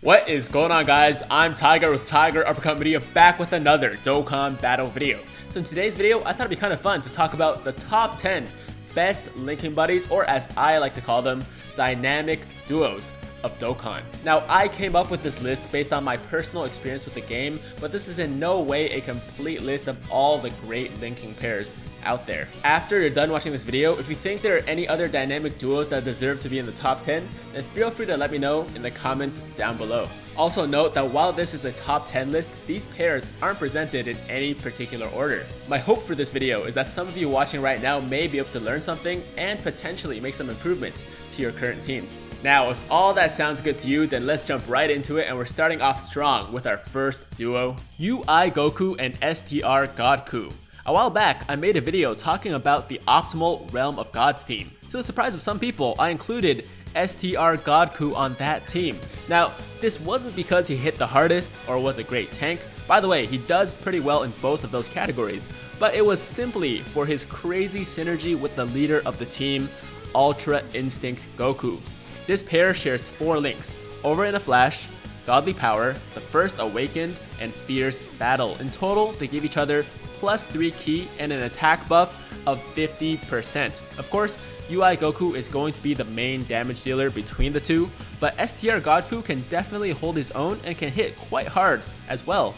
What is going on guys? I'm Tiger with Tiger Uppercut Media back with another Dokkan Battle video. So in today's video, I thought it'd be kind of fun to talk about the top 10 best linking buddies, or as I like to call them, dynamic duos of Dokkan. Now, I came up with this list based on my personal experience with the game, but this is in no way a complete list of all the great linking pairs out there. After you're done watching this video, if you think there are any other dynamic duos that deserve to be in the top 10, then feel free to let me know in the comments down below. Also note that while this is a top 10 list, these pairs aren't presented in any particular order. My hope for this video is that some of you watching right now may be able to learn something and potentially make some improvements to your current teams. Now, if all that sounds good to you, then let's jump right into it and we're starting off strong with our first duo, UI Goku and STR Godku. A while back, I made a video talking about the optimal Realm of Gods team. To the surprise of some people, I included STR Godku on that team. Now, this wasn't because he hit the hardest or was a great tank. By the way, he does pretty well in both of those categories, but it was simply for his crazy synergy with the leader of the team, Ultra Instinct Goku. This pair shares four links, Over in a Flash, Godly Power, The First Awakened, and Fierce Battle. In total, they give each other plus 3 ki and an attack buff of 50%. Of course, UI Goku is going to be the main damage dealer between the two, but STR Godku can definitely hold his own and can hit quite hard as well.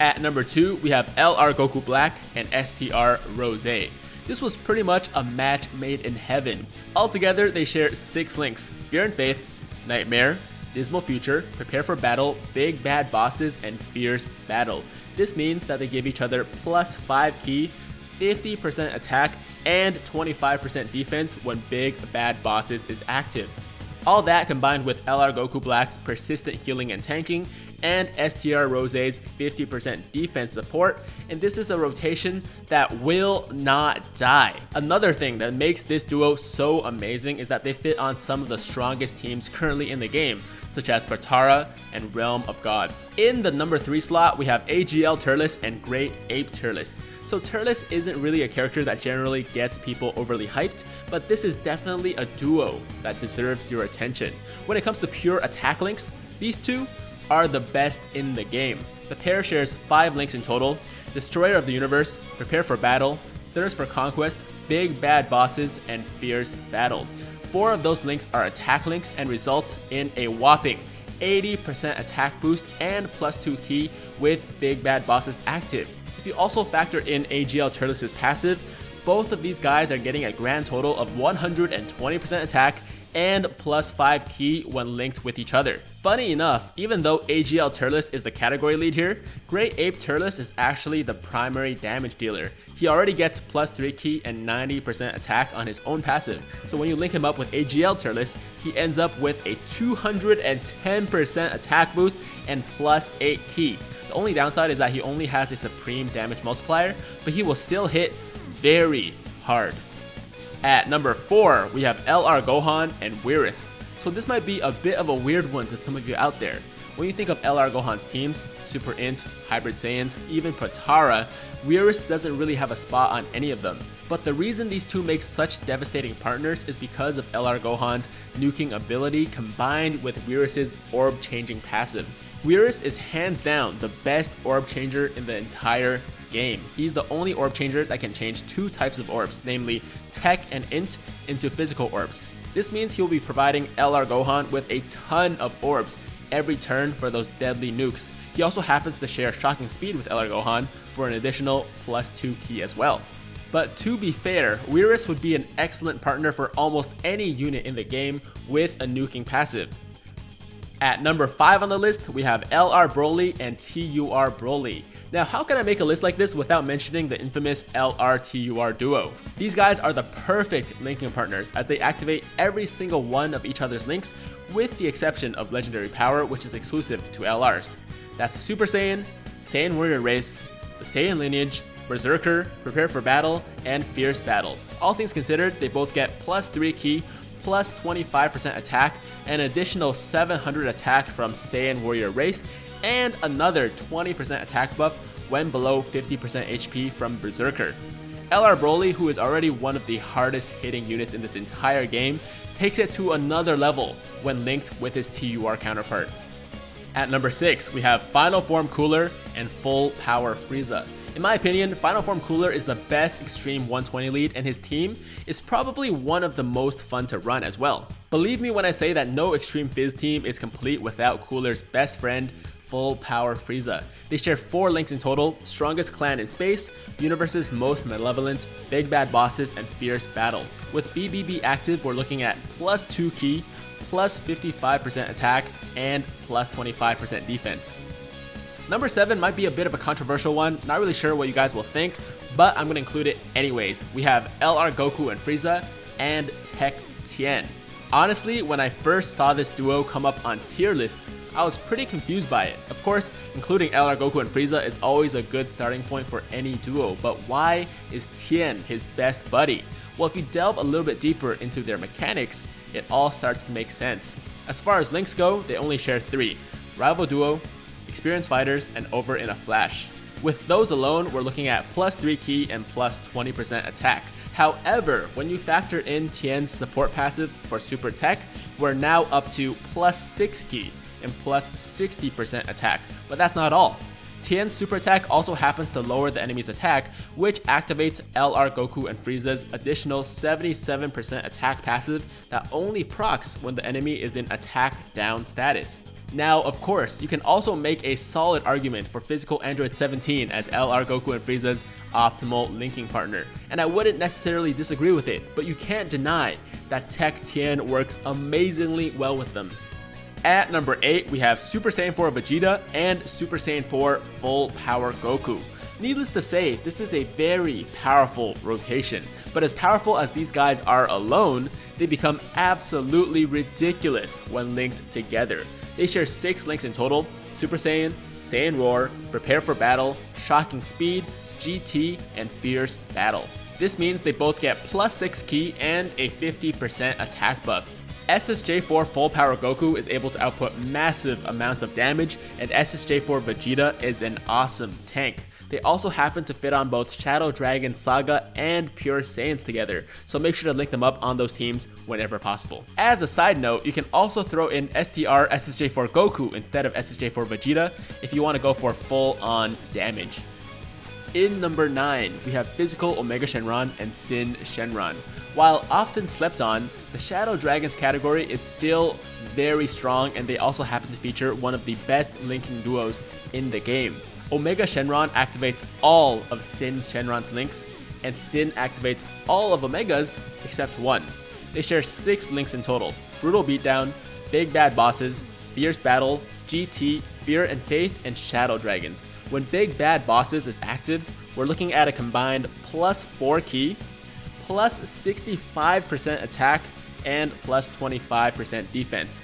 At number 2, we have LR Goku Black and STR Rose. This was pretty much a match made in heaven. Altogether, they share 6 links, Fear and Faith, Nightmare, Dismal Future, Prepare for Battle, Big Bad Bosses, and Fierce Battle. This means that they give each other plus 5 ki, 50% attack, and 25% defense when Big Bad Bosses is active. All that combined with LR Goku Black's persistent healing and tanking, and STR Rose's 50% defense support, and this is a rotation that will not die. Another thing that makes this duo so amazing is that they fit on some of the strongest teams currently in the game, such as Potara and Realm of Gods. In the number 3 slot, we have AGL Turles and Great Ape Turles. So Turles isn't really a character that generally gets people overly hyped, but this is definitely a duo that deserves your attention. When it comes to pure attack links, these two are the best in the game. The pair shares 5 links in total, Destroyer of the Universe, Prepare for Battle, Thirst for Conquest, Big Bad Bosses, and Fierce Battle. Four of those links are attack links and result in a whopping 80% attack boost and plus 2 ki with Big Bad Bosses active. If you also factor in AGL Turles' passive, both of these guys are getting a grand total of 120% attack and plus 5 ki when linked with each other. Funny enough, even though AGL Turles is the category lead here, Great Ape Turles is actually the primary damage dealer. He already gets plus 3 ki and 90% attack on his own passive, so when you link him up with AGL Turles, he ends up with a 210% attack boost and plus 8 ki. The only downside is that he only has a supreme damage multiplier, but he will still hit very hard. At number 4, we have LR Gohan and Whirus. So this might be a bit of a weird one to some of you out there. When you think of LR Gohan's teams, Super Int, Hybrid Saiyans, even Potara, Whirus doesn't really have a spot on any of them. But the reason these two make such devastating partners is because of LR Gohan's nuking ability combined with Whirus' orb changing passive. Whirus is hands down the best orb changer in the entire game. He's the only orb changer that can change two types of orbs, namely Tech and Int, into physical orbs. This means he'll be providing LR Gohan with a ton of orbs every turn for those deadly nukes. He also happens to share shocking speed with LR Gohan for an additional plus 2 ki as well. But to be fair, Whirus would be an excellent partner for almost any unit in the game with a nuking passive. At number 5 on the list, we have LR Broly and TUR Broly. Now, how can I make a list like this without mentioning the infamous LR-TUR duo? These guys are the perfect linking partners as they activate every single one of each other's links with the exception of Legendary Power, which is exclusive to LRs. That's Super Saiyan, Saiyan Warrior Race, the Saiyan Lineage, Berserker, Prepare for Battle, and Fierce Battle. All things considered, they both get plus 3 ki, plus 25% attack, and an additional 700 attack from Saiyan Warrior Race, and another 20% attack buff when below 50% HP from Berserker. LR Broly, who is already one of the hardest hitting units in this entire game, takes it to another level when linked with his TUR counterpart. At number 6, we have Final Form Cooler and Full Power Frieza. In my opinion, Final Form Cooler is the best Extreme 120 lead and his team is probably one of the most fun to run as well. Believe me when I say that no Extreme Fizz team is complete without Cooler's best friend, Full Power Frieza. They share 4 links in total, strongest clan in space, universe's most malevolent, big bad bosses, and fierce battle. With BBB active, we're looking at plus 2 ki, plus 55% attack, and plus 25% defense. Number 7 might be a bit of a controversial one, not really sure what you guys will think, but I'm going to include it anyways. We have LR Goku and Frieza, and Tech Tien. Honestly, when I first saw this duo come up on tier lists, I was pretty confused by it. Of course, including LR Goku and Frieza is always a good starting point for any duo, but why is Tien his best buddy? Well, if you delve a little bit deeper into their mechanics, it all starts to make sense. As far as links go, they only share three, Rival Duo, Experienced Fighters, and Over in a Flash. With those alone, we're looking at plus 3 ki and plus 20% attack. However, when you factor in Tien's support passive for Super Tech, we're now up to plus 6 ki and plus 60% attack. But that's not all. Tien's super attack also happens to lower the enemy's attack, which activates LR Goku and Frieza's additional 77% attack passive that only procs when the enemy is in attack down status. Now, of course, you can also make a solid argument for physical Android 17 as LR Goku and Frieza's optimal linking partner, and I wouldn't necessarily disagree with it, but you can't deny that Tech Tien works amazingly well with them. At number 8, we have Super Saiyan 4 Vegeta and Super Saiyan 4 Full Power Goku. Needless to say, this is a very powerful rotation, but as powerful as these guys are alone, they become absolutely ridiculous when linked together. They share 6 links in total, Super Saiyan, Saiyan Roar, Prepare for Battle, Shocking Speed, GT, and Fierce Battle. This means they both get plus 6 ki and a 50% attack buff. SSJ4 Full Power Goku is able to output massive amounts of damage, and SSJ4 Vegeta is an awesome tank. They also happen to fit on both Shadow Dragon Saga and Pure Saiyans together, so make sure to link them up on those teams whenever possible. As a side note, you can also throw in STR SSJ4 Goku instead of SSJ4 Vegeta if you want to go for full on damage. In number 9, we have Physical Omega Shenron and Syn Shenron. While often slept on, the Shadow Dragons category is still very strong and they also happen to feature one of the best linking duos in the game. Omega Shenron activates all of Syn Shenron's links, and Sin activates all of Omega's except one. They share 6 links in total, Brutal Beatdown, Big Bad Bosses, Fierce Battle, GT, Fear and Faith, and Shadow Dragons. When Big Bad Bosses is active, we're looking at a combined plus 4 ki, plus 65% attack, and plus 25% defense.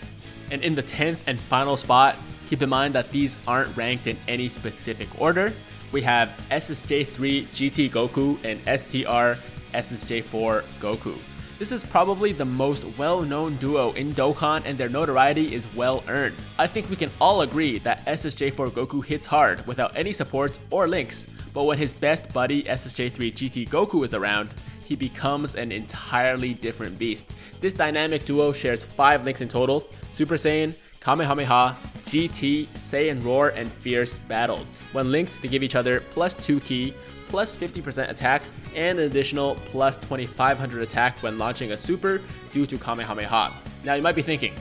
And in the 10th and final spot, Keep in mind that these aren't ranked in any specific order. We have SSJ3 GT Goku and STR SSJ4 Goku. This is probably the most well-known duo in Dokkan and their notoriety is well earned. I think we can all agree that SSJ4 Goku hits hard without any supports or links, but when his best buddy SSJ3 GT Goku is around, he becomes an entirely different beast. This dynamic duo shares 5 links in total, Super Saiyan, Kamehameha, GT, Saiyan Roar, and Fierce Battle. When linked, they give each other plus 2 ki, plus 50% attack, and an additional plus 2500 attack when launching a super due to Kamehameha. Now you might be thinking,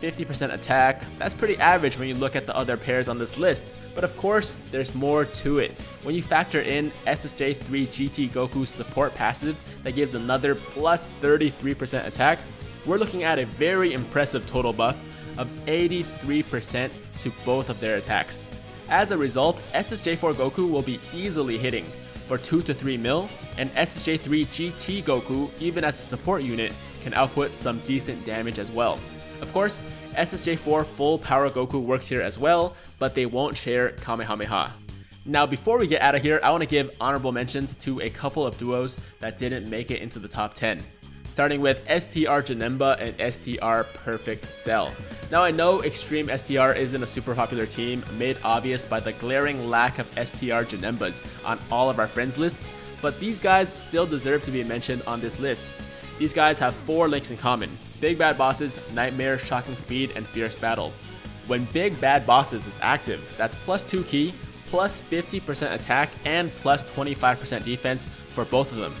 50% attack, that's pretty average when you look at the other pairs on this list, but of course, there's more to it. When you factor in SSJ3 GT Goku's support passive that gives another plus 33% attack, we're looking at a very impressive total buff of 83% to both of their attacks. As a result, SSJ4 Goku will be easily hitting for 2 to 3 mil, and SSJ3 GT Goku, even as a support unit, can output some decent damage as well. Of course, SSJ4 full power Goku works here as well, but they won't share Kamehameha. Now before we get out of here, I want to give honorable mentions to a couple of duos that didn't make it into the top 10 starting with STR Janemba and STR Perfect Cell. Now I know Extreme STR isn't a super popular team, made obvious by the glaring lack of STR Janembas on all of our friends lists, but these guys still deserve to be mentioned on this list. These guys have four links in common, Big Bad Bosses, Nightmare, Shocking Speed, and Fierce Battle. when Big Bad Bosses is active. That's plus 2 ki, plus 50% attack, and plus 25% defense for both of them.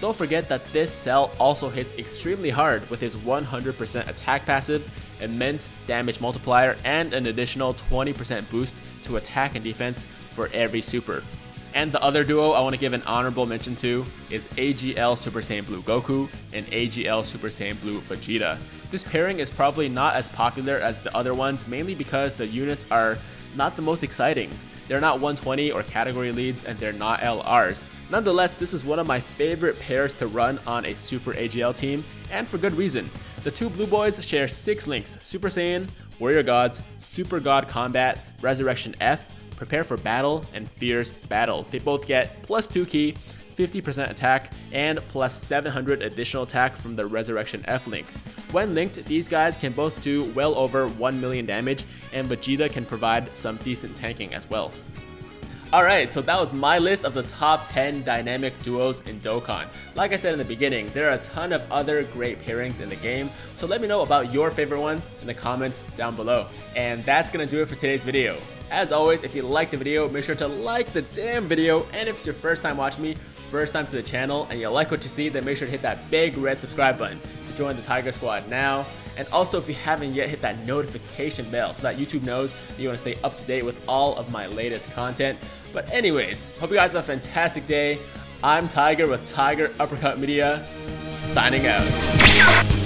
Don't forget that this cell also hits extremely hard with his 100% attack passive, immense damage multiplier, and an additional 20% boost to attack and defense for every super. And the other duo I want to give an honorable mention to is AGL Super Saiyan Blue Goku and AGL Super Saiyan Blue Vegeta. This pairing is probably not as popular as the other ones, mainly because the units are not the most exciting. They're not 120 or category leads, and they're not LRs. Nonetheless, this is one of my favorite pairs to run on a Super AGL team, and for good reason. The two Blue Boys share 6 links, Super Saiyan, Warrior Gods, Super God Combat, Resurrection F, Prepare for Battle, and Fierce Battle. They both get plus 2 ki, 50% attack, and plus 700 additional attack from the Resurrection F link. When linked, these guys can both do well over 1 million damage, and Vegeta can provide some decent tanking as well. Alright, so that was my list of the top 10 dynamic duos in Dokkan. Like I said in the beginning, there are a ton of other great pairings in the game, so let me know about your favorite ones in the comments down below. And that's gonna do it for today's video. As always, if you liked the video, make sure to like the damn video, and if it's your first time watching me, first time to the channel, and you like what you see, then make sure to hit that big red subscribe button to join the Tiger Squad now. And also, if you haven't yet, hit that notification bell so that YouTube knows that you want to stay up to date with all of my latest content. But anyways, hope you guys have a fantastic day. I'm Tiger with Tiger Uppercut Media, signing out.